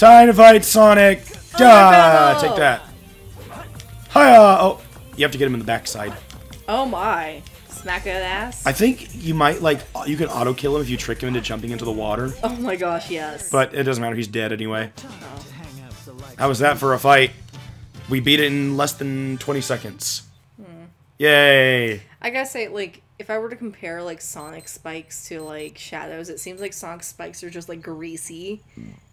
Time to fight Sonic. Ah, take that. Hiya! Oh, you have to get him in the backside. Oh my. Smack that ass. I think you might like you can auto kill him if you trick him into jumping into the water, oh my gosh, yes. but it doesn't matter. He's dead anyway. How was that for a fight? We beat it in less than 20 seconds. Yay! I gotta say, like, if I were to compare like Sonic spikes to like Shadows, it seems like Sonic spikes are just like greasy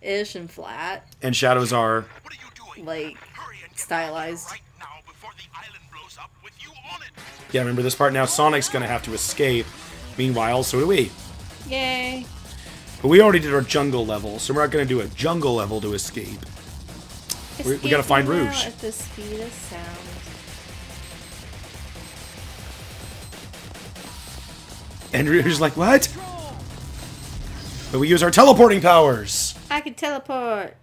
ish and flat, And shadows are What are you doing? like Hurry and get stylized. right now before the island blows up with you on it. yeah. Remember this part now. Sonic's gonna have to escape. Meanwhile, so do we. Yay. But we already did our jungle level, so we're not gonna do a jungle level to escape. We- we gotta find Rouge. At the speed of sound. And Ryu's like, what? But we use our teleporting powers. I can teleport.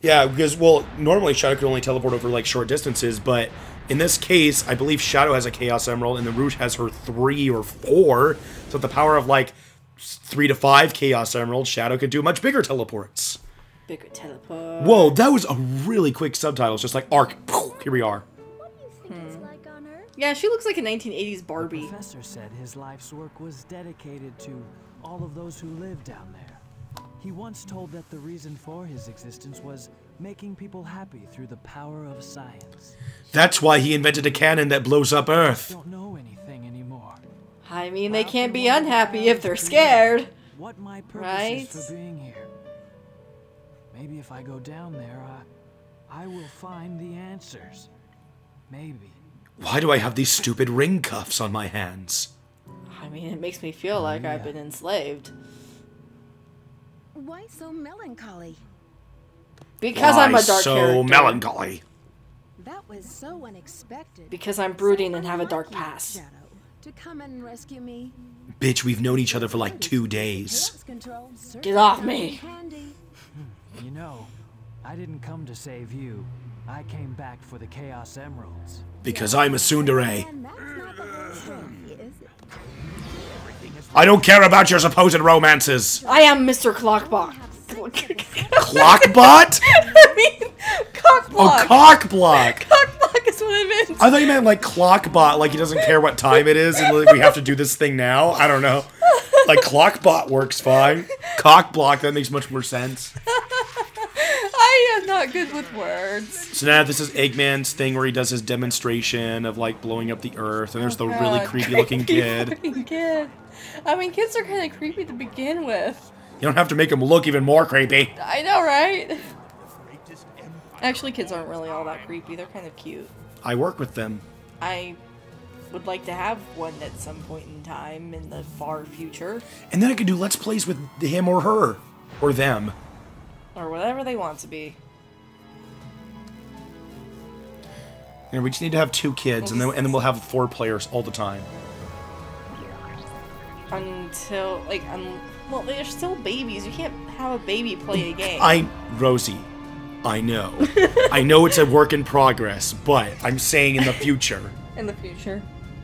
Yeah, because well, normally Shadow could only teleport over like short distances, but in this case, I believe Shadow has a Chaos Emerald and the Rouge has her three or four. So the power of like three to five Chaos Emeralds, Shadow could do much bigger teleports. Bigger teleport. Whoa, that was a really quick subtitle. It's just like arc. Here we are. Yeah, she looks like a 1980s Barbie. Professor said his life's work was dedicated to all of those who live down there. He once told that the reason for his existence was making people happy through the power of science. That's why he invented a cannon that blows up Earth. Don't know anything anymore. I mean, they can't be unhappy if they're scared. What my purpose Right? is for being here. Maybe if I go down there, I, I will find the answers. Maybe. Why do I have these stupid ring cuffs on my hands? I mean, it makes me feel like I've been enslaved. Why so melancholy? Because I'm a dark so character. melancholy. That was so unexpected. Because I'm brooding So and have a dark past. Shadow, to come and rescue me. Bitch, we've known each other for like two days. Chaos control certainly Get off me. Hmm, you know, I didn't come to save you. I came back for the Chaos Emeralds. Because I'm a tsundere. And that's not the whole story, is it? I don't care about your supposed romances. I am Mr. Clockbot. Clockbot? I mean, cockblock. Oh, cockblock. cockblock is what I meant. I thought you meant like clockbot, like he doesn't care what time it is and like, we have to do this thing now. I don't know. Like clockbot works fine. Cockblock, that makes much more sense. I am not good with words. So now this is Eggman's thing where he does his demonstration of like blowing up the earth, and there's the really oh, God, creepy looking kid. kid. I mean, kids are kind of creepy to begin with. You don't have to make him look even more creepy. I know, right? Actually, kids aren't really all that creepy. They're kind of cute. I work with them. I would like to have one at some point in time in the far future, And then I could do let's plays with him or her. Or them. Or whatever they want to be. And we just need to have two kids, and then and then we'll have four players all the time. Until like, um, well, they're still babies. You can't have a baby play a game. I, Rosie, I know, I know it's a work in progress, but I'm saying in the future. in the future.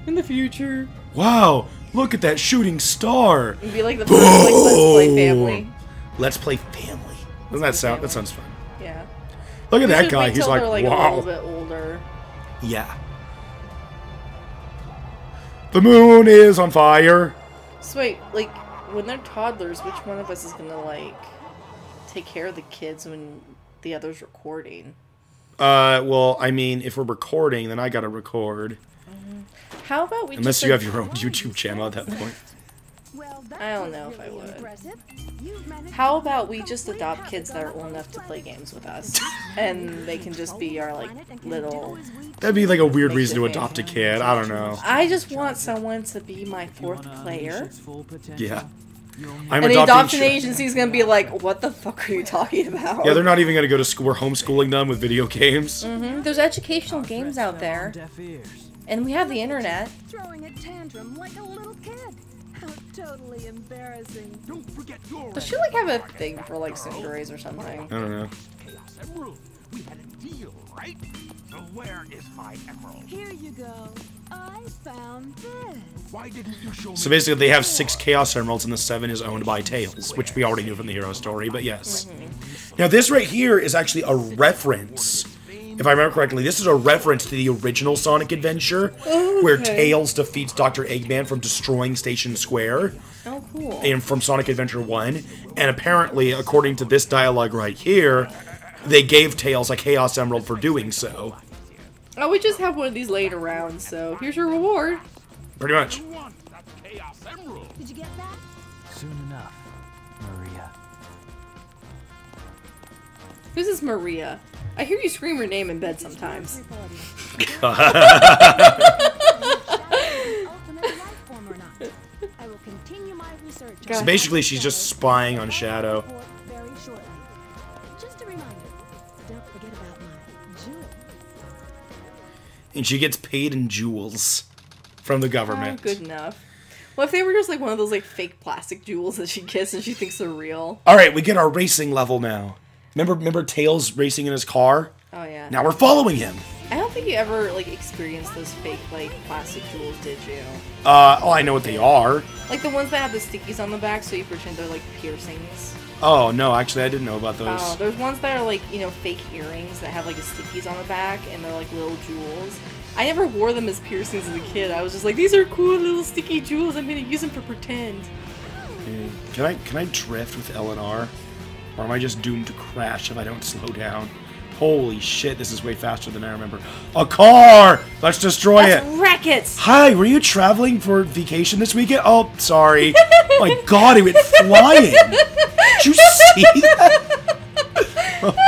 In the future. Wow, look at that shooting star. It'd be like the first like Let's Play family. Let's play family. Doesn't that sound? That sounds fun. Yeah. Look at We that guy. He's till like, they're, a wow. little bit older. Yeah. The moon is on fire. So wait, like when they're toddlers, which one of us is gonna like take care of the kids when the other's recording? Uh, well, I mean, if we're recording, then I gotta record. How about we Unless just you have your own YouTube channel at that point. Well, I don't was know if I would. impressive. How about we just adopt kids that are old enough to play games with us, and they can just be our like little. That'd be like a weird reason to adopt a kid. I don't know. I just want someone to be my fourth player. unleash its full potential? Yeah. I'm And the adoption sh- agency's gonna be like, "What the fuck are you talking about?" yeah, they're not even gonna go to school. We're homeschooling them with video games. Mhm, There's educational games out there, and we have the internet. throwing a tantrum like a little kid. How totally embarrassing. Don't forget your Does she like have a thing for like cinderella's or something? I don't know. We had a deal, right? So where is my emerald? Here you go. I found this. Why didn't you show? So basically, they have six Chaos Emeralds, and the seven is owned by Tails, which we already knew from the hero story, but yes. Mm-hmm. Now, this right here is actually a reference. If I remember correctly, this is a reference to the original Sonic Adventure, where Tails defeats Dr. Eggman from destroying Station Square, Oh, cool. and from Sonic Adventure 1. And apparently, according to this dialogue right here, they gave Tails a Chaos Emerald for doing so. Oh, we just have one of these laid around, so here's your reward. Pretty much. You want that chaos emerald? Did you get that? Soon enough, Maria. Who's this Maria? I hear you scream her name in bed sometimes. Ultimate life form or not. I will continue my research. So basically, she's just spying on Shadow. report Very shortly. Just a reminder, don't forget about my jewel. And she gets paid in jewels from the Oh, government. good enough. Well, if they were just like one of those like fake plastic jewels that she gets and she thinks they're real. All right, we get our racing level now. Remember, remember Tails racing in his car? Oh yeah. Now we're following him. I don't think you ever like experienced those fake like plastic jewels, did you? Uh, oh, I know what they are. Like the ones that have the stickies on the back, so you pretend they're like piercings. Oh no, actually, I didn't know about those. Oh, there's ones that are like you know fake earrings that have like the stickies on the back and they're like little jewels. I never wore them as piercings as a kid. I was just like, these are cool little sticky jewels. I'm gonna use them for pretend. Can I can I drift with LNR, or am I just doomed to crash if I don't slow down? Holy shit, this is way faster than I remember. A car! Let's destroy Let's it. wreck it. Hi, were you traveling for vacation this weekend? Oh, sorry. My God, it went flying. Did you see that?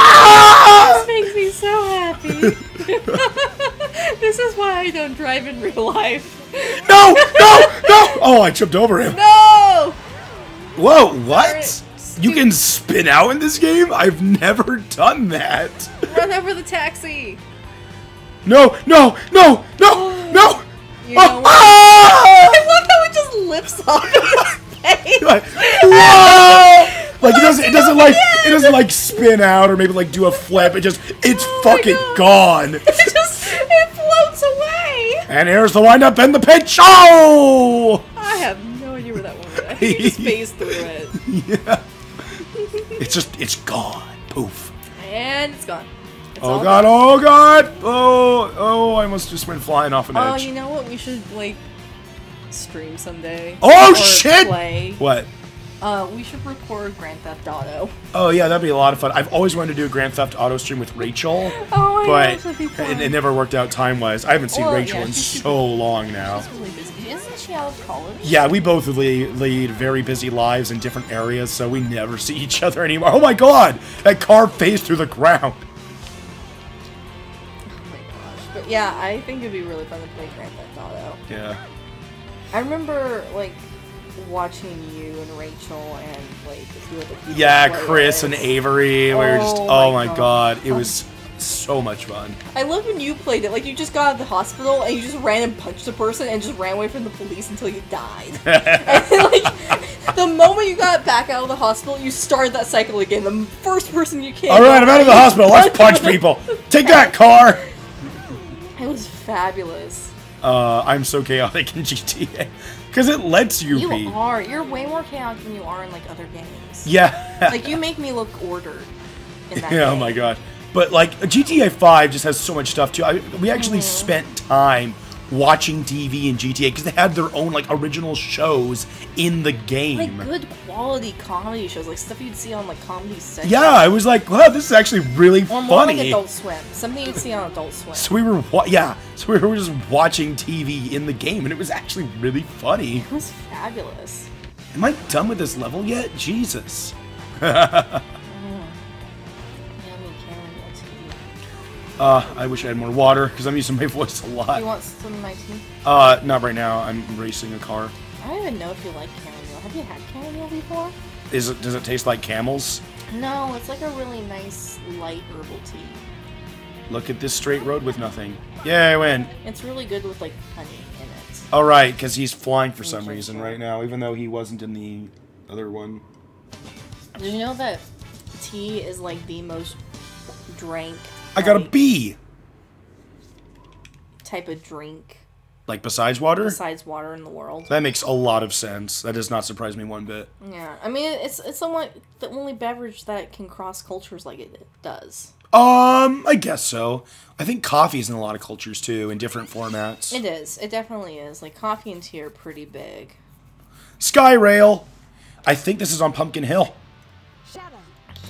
Ah! This makes me so happy. this is why I don't drive in real life. No, no, no! Oh, I tripped over him. No! Whoa, what? You can spin out in this game? I've never done that. Run over the taxi. No, no, no, no, no! You know Oh? I ah! love how it just lifts off of his face. Like, whoa! Like it doesn't, it doesn't like, it doesn't like spin out or maybe like do a flip. It just, it's Oh fucking gone. It just it floats away. And here's the windup and the pitch. Oh! I have no idea where that one went. I think he just phased through it. Yeah. It's just, it's gone. Poof. And it's gone. It's Oh god, gone. oh god! Oh, oh, I almost just went flying off an Oh, edge. Oh, you know what? We should like stream someday. Oh, shit! Play. What? Uh, we should record Grand Theft Auto. Oh yeah, that'd be a lot of fun. I've always wanted to do a Grand Theft Auto stream with Rachel, Oh my but gosh, that'd be fun. it, it never worked out time wise. I haven't seen Well, Rachel yeah, in so long now. She out of college? Yeah, we both lead, lead very busy lives in different areas, so we never see each other anymore. Oh my god! That car phased through the ground. Oh my gosh. But yeah, I think it'd be really fun to play Grand Theft Auto. Yeah. I remember like watching you and Rachel and like a few other people. Yeah, Chris and Avery. We were just, Oh oh my my God. god, it oh was so much fun. I love when you played it. Like you just got out of the hospital and you just ran and punched a person and just ran away from the police until you died. then, like the moment you got back out of the hospital, you started that cycle again. The first person you came. All right, I'm out of the hospital. Let's punch people. Take that car. It was fabulous. Uh, I'm so chaotic in GTA because it lets you, You be. are. You're way more chaotic than you are in like other games. Yeah. Like you make me look ordered. In that yeah. Oh my god. But like GTA 5 just has so much stuff too. I, we actually mm. spent time watching TV in GTA because they had their own like original shows in the game. Like good quality comedy shows, like stuff you'd see on like Comedy Central. yeah, I was like, wow, this is actually really Or more like funny. Adult Swim. Something you'd see on Adult Swim. so we were, wa- yeah, so we were just watching TV in the game, and it was actually really funny. It was fabulous. Am I done with this level yet? Jesus. Uh, I wish I had more water because I'm using my voice a lot. You want some of my tea? Uh, not right now. I'm racing a car. I don't even know if you like chamomile. Have you had chamomile before? Is it? Does it taste like camels? No, it's like a really nice light herbal tea. Look at this straight road with nothing. Yeah, I win. It's really good with like honey in it. All right, because he's flying for some reason right now, even though he wasn't in the other one. Did you know that tea is like the most drank. I got a like, type of drink Like besides water? besides water in the world. That makes a lot of sense. That does not surprise me one bit. Yeah, I mean it's it's somewhat the only beverage that can cross cultures like it does. Um, I guess so. I think coffee's in a lot of cultures too, in different formats. It is. It definitely is. Like coffee and tea are pretty big. Sky Rail. I think this is on Pumpkin Hill.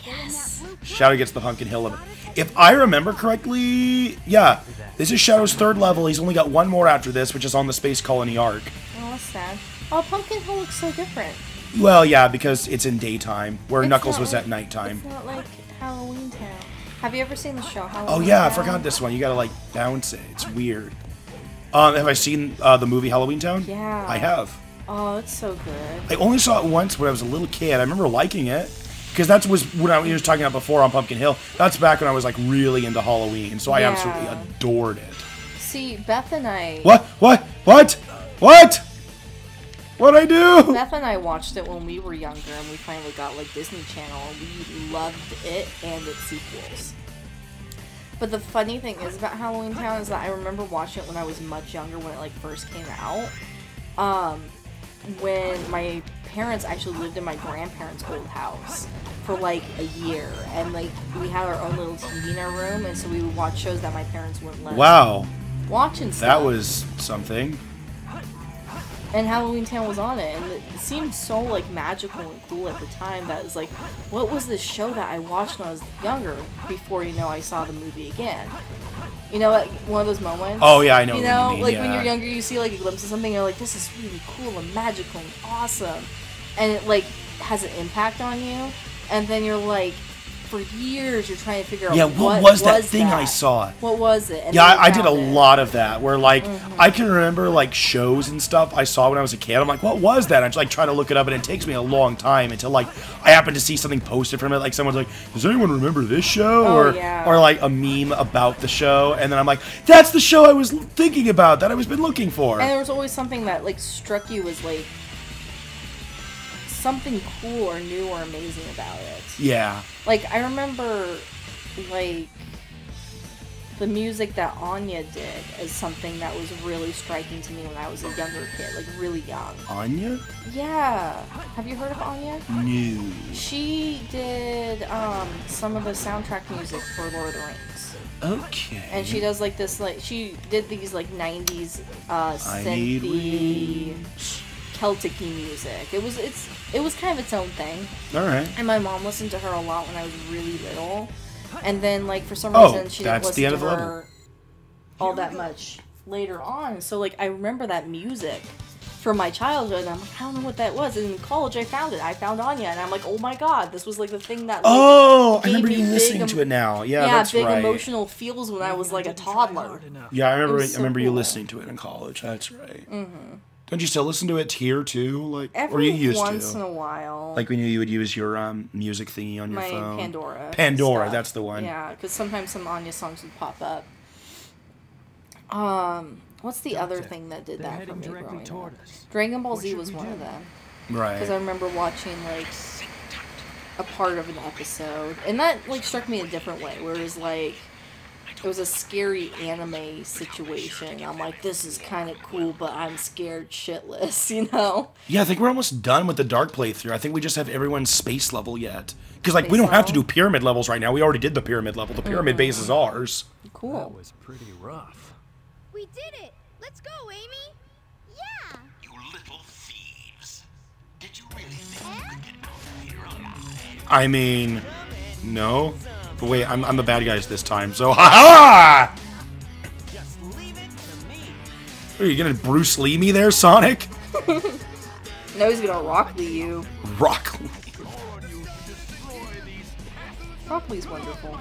Yes. Shadow gets the Pumpkin Hill of it. If I remember correctly, yeah, this is Shadow's third level. He's only got one more after this, which is on the Space Colony arc. Oh, that's sad. Oh, Pumpkin Hill looks so different. Well, yeah, because it's in daytime, where It's Knuckles was like- at nighttime. It's not like Halloween Town. Have you ever seen the show Oh Halloween yeah, I forgot this one. You gotta like bounce it. It's weird. Um, have I seen uh, the movie Halloween Town? Yeah. I have. Oh, it's so good. I only saw it once when I was a little kid. I remember liking it because that was when I was talking about before on Pumpkin Hill. That's back when I was like really into Halloween, so I Yeah. absolutely adored it. See, Beth and I. What? What? What? What? What I do? Beth and I watched it when we were younger, and we finally got like Disney Channel. and We loved it and its sequels. But the funny thing is about Halloween Town is that I remember watching it when I was much younger, when it like first came out. Um, when my parents actually lived in my grandparents' old house for like a year, and like we had our own little TV in our room, and so we would watch shows that my parents wouldn't let Wow, watch and stuff. that was something. and Halloween Town was on it, and it seemed so like magical and cool at the time. That was like, what was this show that I watched when I was younger? Before you know, I saw the movie again. You know, like one of those moments. Oh, yeah, I know You what you know, mean, like when you're younger, you see like a glimpse of something, and you're like, this is really cool and magical and awesome, and it like has an impact on you, and then you're like, for years you're trying to figure out Yeah, what was that thing I saw? What was it? And Yeah, I, I did a it. lot of that. Where like Mm-hmm. I can remember like shows and stuff I saw when I was a kid. I'm like, what was that? i'm like trying to look it up, and it takes me a long time until like I happen to see something posted from it. Like someone's like, "Does anyone remember this show?" Oh, or yeah. or like a meme about the show, and then I'm like, "That's the show I was thinking about that I was been looking for." And there was always something that like struck you as like something cool or new or amazing about it. yeah, Like I remember like the music that Enya did is something that was really striking to me when I was a younger kid, like really young. Enya? Yeah. Have you heard of Enya? No. She did um, some of the soundtrack music for Lord of the Rings. Okay. And she does like this like she did these like 90s uh synthy. Celtic music. It was it's it was kind of its own thing. All right. And my mom listened to her a lot when I was really little. And then like for some Oh, reason she didn't that's listen the end to of the level. her all that much later on. So like I remember that music from my childhood and I'm like, I don't know what that was. And in college I found it. I found Enya and I'm like, oh my god, this was like the thing that like, Oh, I remember you listening em- to it now. Yeah, yeah, that's big right. emotional feels when I was like a toddler. Yeah, I remember. I so remember you cool. listening to it in college. That's right. Mm-hmm. Don't you still listen to it here too? Like, or Every you used once in a while. Like when you, you would use your um, music thingy on your my phone. Pandora. Pandora, stuff. that's the one. Yeah, because sometimes some Enya songs would pop up. Um, what's the other Doctor, thing that did They're that for me growing up? us. Dragon Ball What Z was one do? of them Right. because I remember watching like a part of an episode, and that like struck me a different way. Whereas like it was a scary anime situation. I'm like, this is kind of cool, but I'm scared shitless, you know. Yeah, I think we're almost done with the dark playthrough. I think we just have everyone's space level yet. Because like we don't have to do level? pyramid levels right now. We already did the pyramid level. The pyramid Mm-hmm. base is ours. Cool. That was pretty rough. We did it! Let's go, Amy! Yeah! You little thieves. Did you really think you could get out of here alive? I mean, no. But wait, I'm, I'm the bad guys this time. So ha ha! Are you gonna Bruce Lee me there, Sonic? no, he's gonna rock Lee you. Rock. Lee. Rock Lee's wonderful.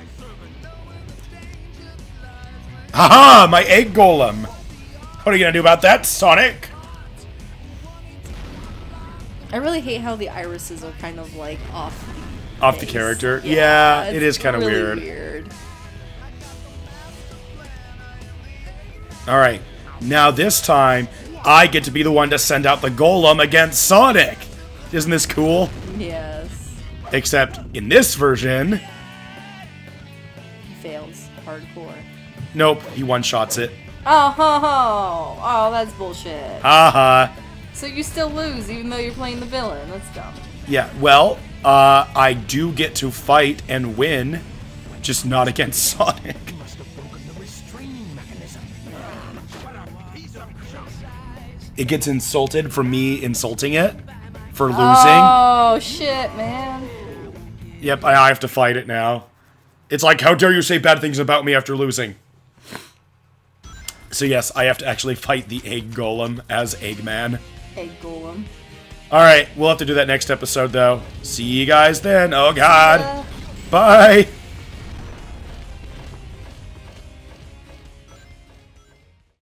Haha, my egg golem. What are you gonna do about that, Sonic? I really hate how the irises are kind of like off Off the character. Yeah, it it's kind of really weird. weird. All right, now this time I get to be the one to send out the golem against Sonic. Isn't this cool? Yes. Except in this version, he fails hardcore. Nope, he one shots it. Oh, ho, ho. oh, that's bullshit. Haha. So you still lose even though you're playing the villain. That's dumb. Yeah, well, uh, I do get to fight and win, just not against Sonic. Must have broken the restraining mechanism. What a piece of junk. It gets insulted for me insulting it, for losing. Oh shit, man. Yep, I, I have to fight it now. It's like, how dare you say bad things about me after losing? So yes, I have to actually fight the Egg Golem as Eggman. Egg golem. Alright, we'll have to do that next episode, though. See you guys then. Oh, God. Bye.